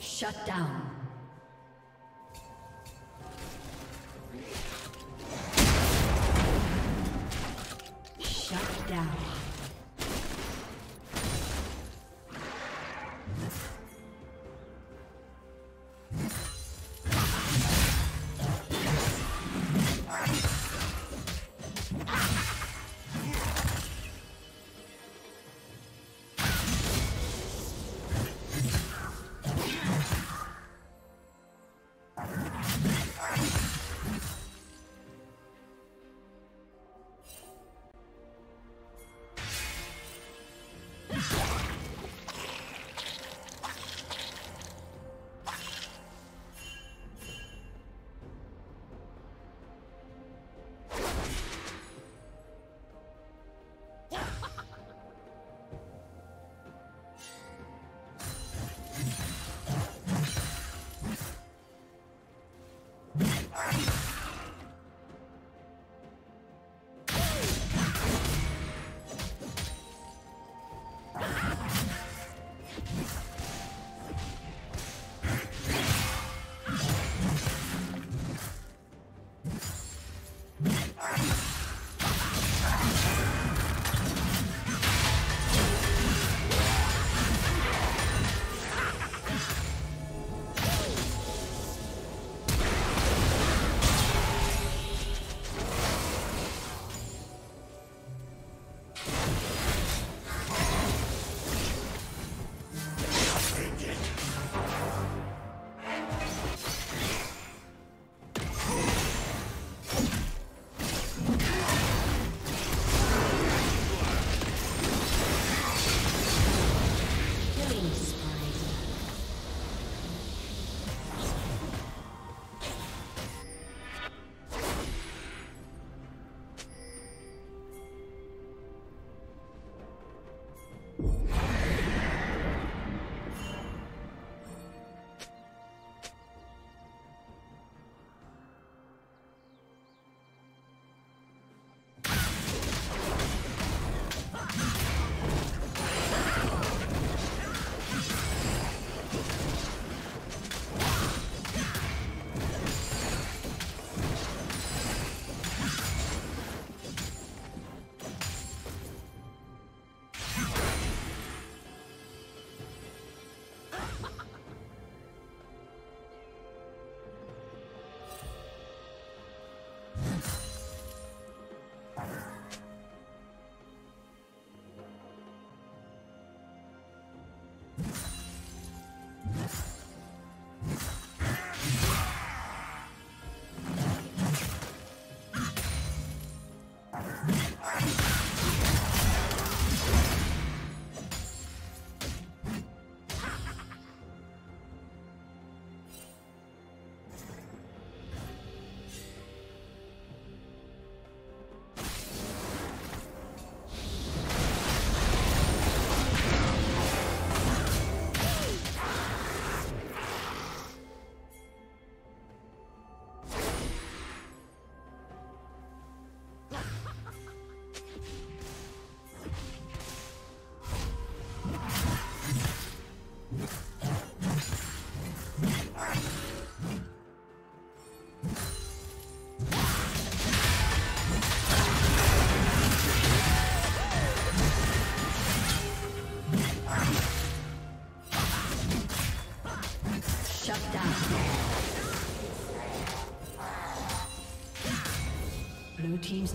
Shut down.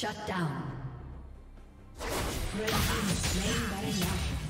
Shut down. Red team slain by destroyed.